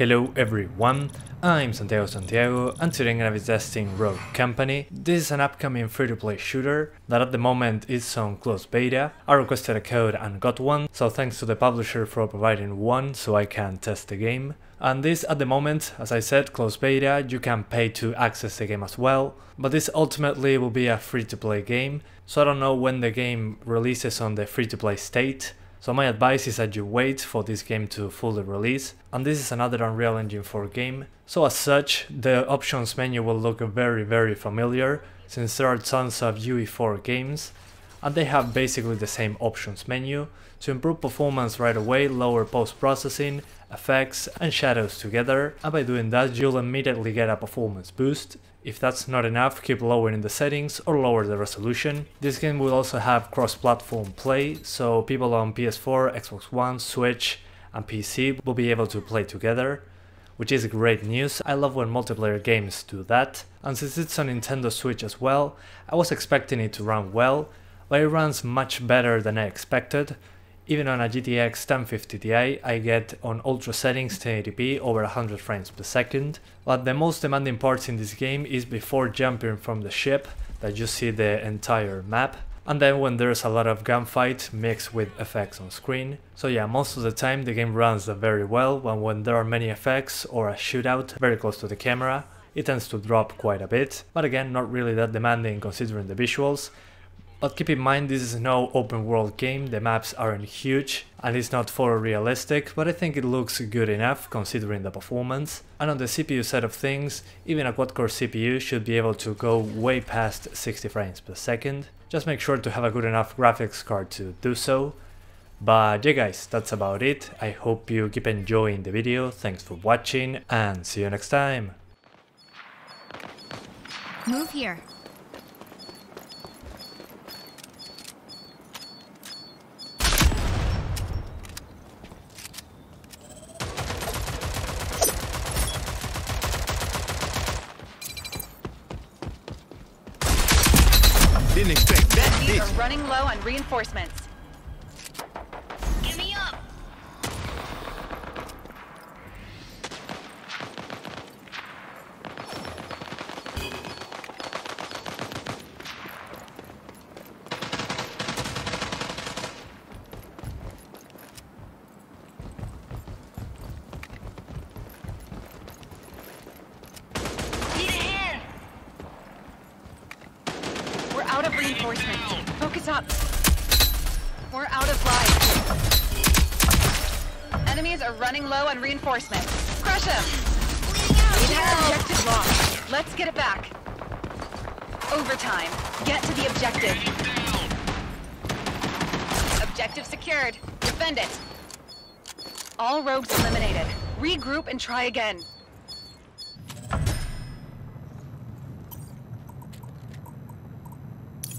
Hello everyone, I'm Santiago Santiago and today I'm gonna be testing Rogue Company. This is an upcoming free-to-play shooter that at the moment is on closed beta. I requested a code and got one, so thanks to the publisher for providing one so I can test the game. And this at the moment, as I said, closed beta, you can pay to access the game as well, but this ultimately will be a free-to-play game, so I don't know when the game releases on the free-to-play state, so my advice is that you wait for this game to fully release, and this is another Unreal Engine 4 game, so as such, the options menu will look very very familiar, since there are tons of UE4 games, and they have basically the same options menu, to improve performance right away, lower post-processing, effects and shadows together, and by doing that you'll immediately get a performance boost, if that's not enough, keep lowering the settings or lower the resolution. This game will also have cross-platform play, so people on PS4, Xbox One, Switch and PC will be able to play together, which is great news. I love when multiplayer games do that, and since it's on Nintendo Switch as well, I was expecting it to run well, but it runs much better than I expected, even on a GTX 1050 Ti, I get on ultra settings 1080p over 100 frames per second, but the most demanding parts in this game is before jumping from the ship, that you see the entire map, and then when there's a lot of gunfight mixed with effects on screen. So yeah, most of the time the game runs very well, but when there are many effects or a shootout very close to the camera, it tends to drop quite a bit, but again not really that demanding considering the visuals, but keep in mind this is no open world game, the maps aren't huge and it's not photorealistic, but I think it looks good enough considering the performance. And on the CPU side of things, even a quad-core CPU should be able to go way past 60 frames per second. Just make sure to have a good enough graphics card to do so. But yeah guys, that's about it. I hope you keep enjoying the video, thanks for watching and see you next time. Move here. Didn't expect are running low on reinforcements. Give me up. Need a hand. We're out of reinforcements. Focus up. We're out of life. Enemies are running low on reinforcements. Crush them. We've had objective lost. Let's get it back. Overtime. Get to the objective. Objective secured. Defend it. All rogues eliminated. Regroup and try again.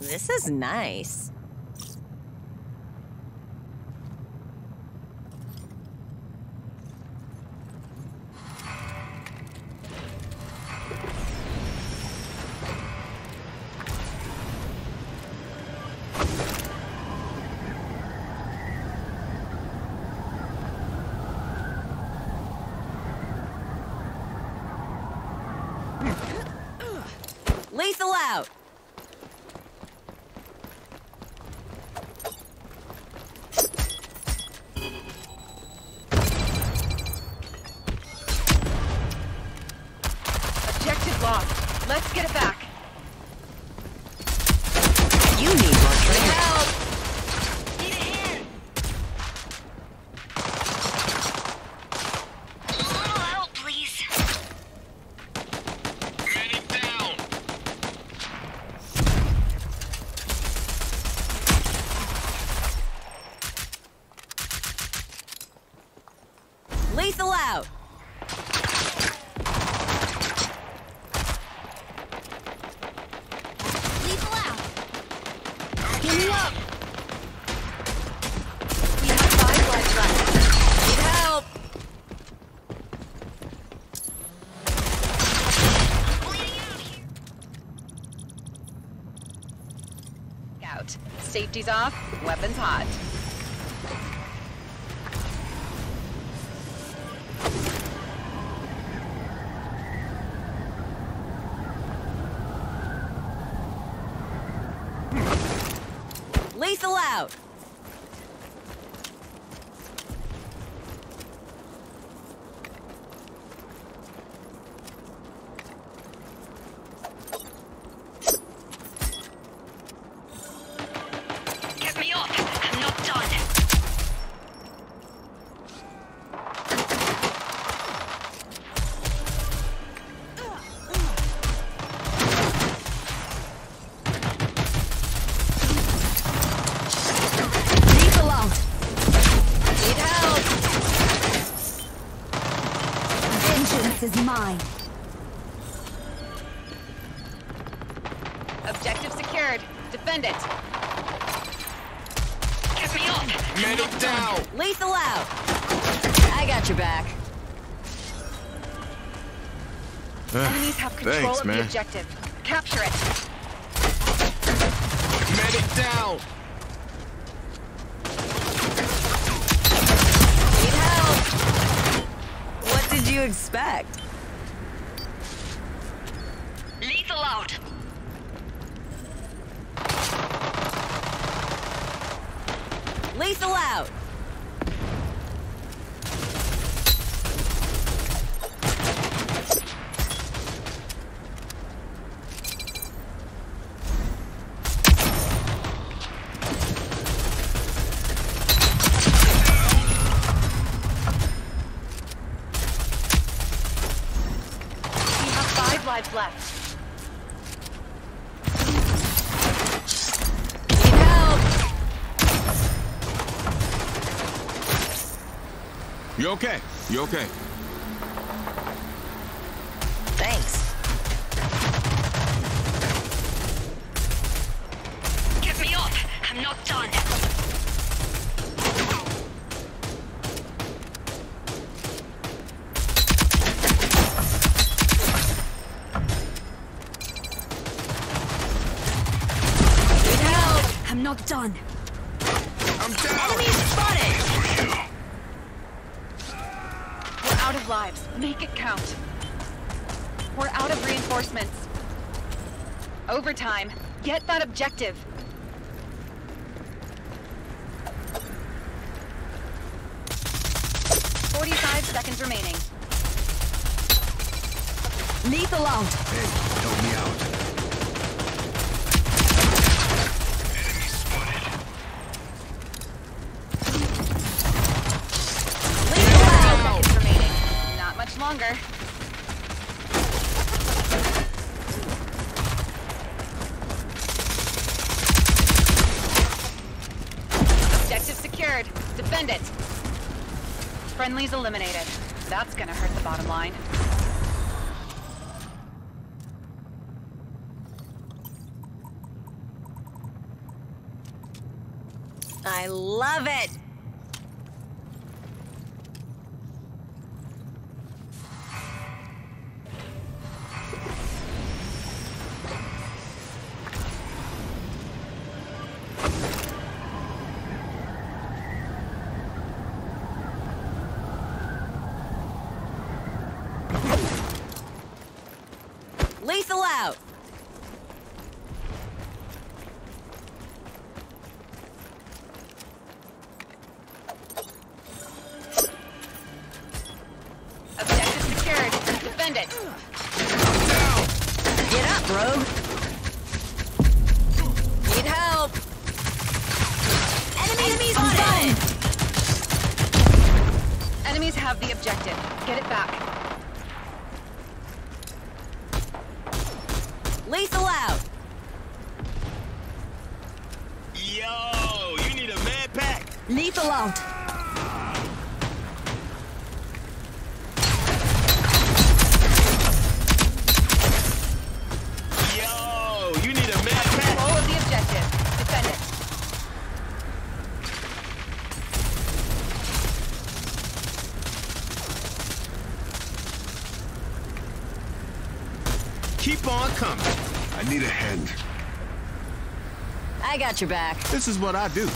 This is nice. out. Safety's off, weapons hot. Lethal out! Objective secured. Defend it. Get me up. Medic down. Lethal out. I got your back. Enemies have control Thanks, of the objective. Capture it. Medic down. Need help. What did you expect? Lethal out. Lethal out. Lives left. Need help. You okay? You okay? Thanks. Get me up. I'm not done. Help. I'm not done. I'm down. Enemy spotted. We're out of lives. Make it count. We're out of reinforcements. Overtime. Get that objective. Forty-five seconds remaining. Lethal out. Hey, help me out. Friendlies eliminated. That's gonna hurt the bottom line. I love it. Lethal out. Objective secured. Defend it. Get up, rogue. Need help. Enemy spotted. Enemies have the objective. Get it back. Lethal out. Yo, you need a med pack. Lethal out. Yo, you need a med pack. Control of the objective. Defend it. Keep on coming. I need a hand. I got your back. This is what I do.